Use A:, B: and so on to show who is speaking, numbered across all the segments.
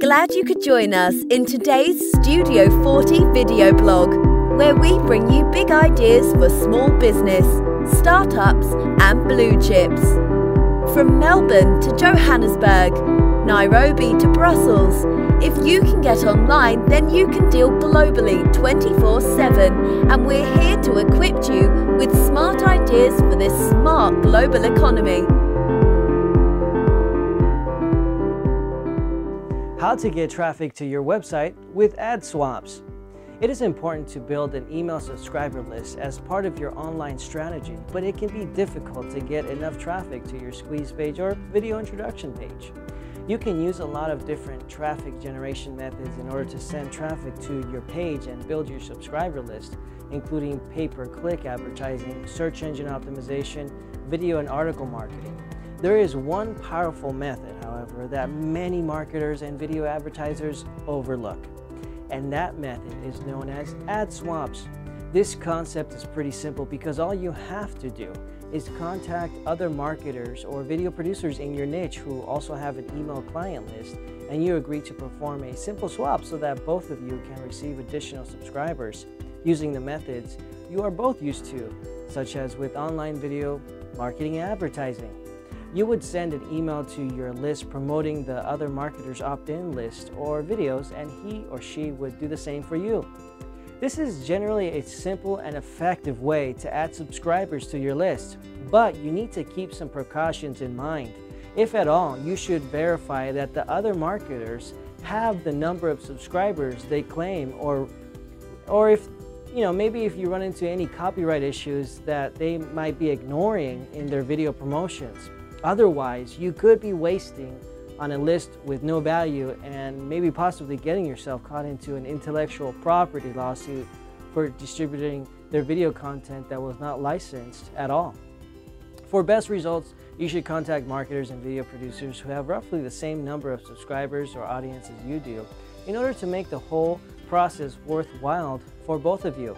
A: Glad you could join us in today's Studio 40 video blog, where we bring you big ideas for small business, startups, and blue chips. From Melbourne to Johannesburg, Nairobi to Brussels, if you can get online, then you can deal globally 24 7, and we're here to equip you with smart ideas for this smart global economy.
B: How to get traffic to your website with ad swaps. It is important to build an email subscriber list as part of your online strategy, but it can be difficult to get enough traffic to your squeeze page or video introduction page. You can use a lot of different traffic generation methods in order to send traffic to your page and build your subscriber list, including pay-per-click advertising, search engine optimization, video and article marketing. There is one powerful method, however, that many marketers and video advertisers overlook, and that method is known as ad swaps. This concept is pretty simple because all you have to do is contact other marketers or video producers in your niche who also have an email client list and you agree to perform a simple swap so that both of you can receive additional subscribers using the methods you are both used to, such as with online video marketing and advertising. You would send an email to your list promoting the other marketer's opt-in list or videos and he or she would do the same for you. This is generally a simple and effective way to add subscribers to your list, but you need to keep some precautions in mind. If at all, you should verify that the other marketers have the number of subscribers they claim or or if you know maybe if you run into any copyright issues that they might be ignoring in their video promotions. Otherwise, you could be wasting on a list with no value and maybe possibly getting yourself caught into an intellectual property lawsuit for distributing their video content that was not licensed at all. For best results, you should contact marketers and video producers who have roughly the same number of subscribers or audience as you do in order to make the whole process worthwhile for both of you.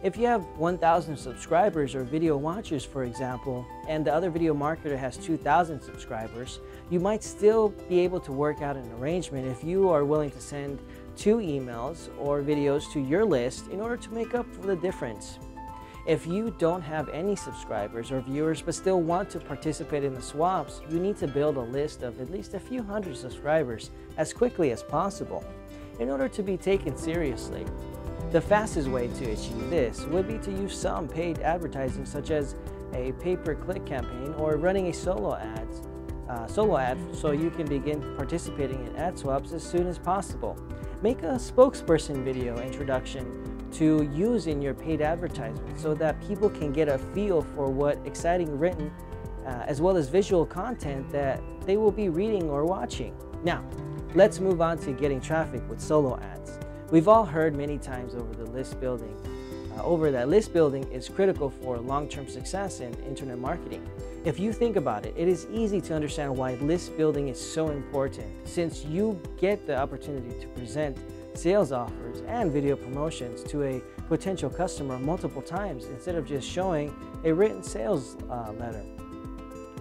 B: If you have 1,000 subscribers or video watchers, for example, and the other video marketer has 2,000 subscribers, you might still be able to work out an arrangement if you are willing to send two emails or videos to your list in order to make up for the difference. If you don't have any subscribers or viewers but still want to participate in the swaps, you need to build a list of at least a few hundred subscribers as quickly as possible in order to be taken seriously. The fastest way to achieve this would be to use some paid advertising such as a pay-per-click campaign or running a solo ads, uh, solo ad so you can begin participating in ad swaps as soon as possible. Make a spokesperson video introduction to use in your paid advertisement so that people can get a feel for what exciting written uh, as well as visual content that they will be reading or watching. Now, let's move on to getting traffic with solo ads. We've all heard many times over the list building, uh, over that list building is critical for long-term success in internet marketing. If you think about it, it is easy to understand why list building is so important since you get the opportunity to present sales offers and video promotions to a potential customer multiple times instead of just showing a written sales uh, letter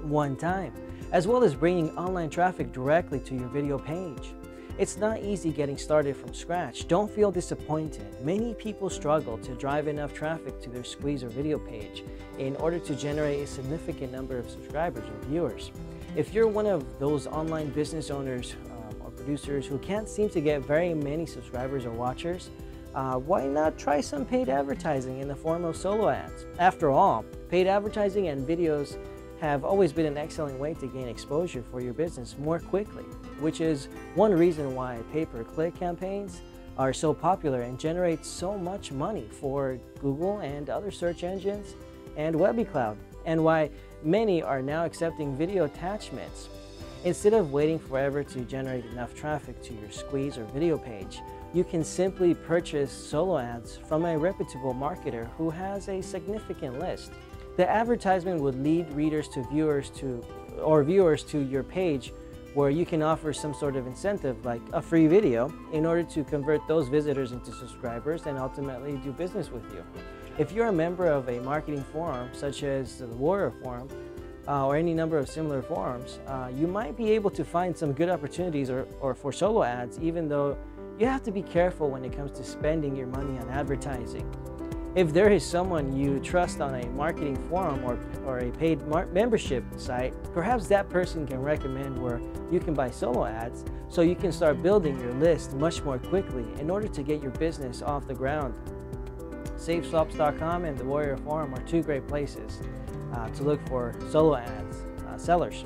B: one time, as well as bringing online traffic directly to your video page. It's not easy getting started from scratch. Don't feel disappointed. Many people struggle to drive enough traffic to their squeeze or video page in order to generate a significant number of subscribers or viewers. If you're one of those online business owners um, or producers who can't seem to get very many subscribers or watchers, uh, why not try some paid advertising in the form of solo ads? After all, paid advertising and videos have always been an excellent way to gain exposure for your business more quickly, which is one reason why pay-per-click campaigns are so popular and generate so much money for Google and other search engines and WebbyCloud, and why many are now accepting video attachments. Instead of waiting forever to generate enough traffic to your squeeze or video page, you can simply purchase solo ads from a reputable marketer who has a significant list. The advertisement would lead readers to viewers to or viewers to your page where you can offer some sort of incentive like a free video in order to convert those visitors into subscribers and ultimately do business with you. If you're a member of a marketing forum such as the Warrior Forum, uh, or any number of similar forums, uh, you might be able to find some good opportunities or, or for solo ads, even though you have to be careful when it comes to spending your money on advertising. If there is someone you trust on a marketing forum or, or a paid membership site, perhaps that person can recommend where you can buy solo ads so you can start building your list much more quickly in order to get your business off the ground. SafeSwaps.com and the Warrior Forum are two great places uh, to look for solo ads uh, sellers.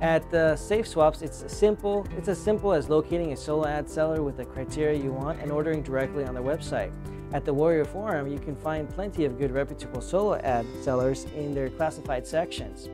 B: At uh, SafeSwaps, it's simple. It's as simple as locating a solo ad seller with the criteria you want and ordering directly on their website. At the Warrior Forum, you can find plenty of good reputable solo ad sellers in their classified sections.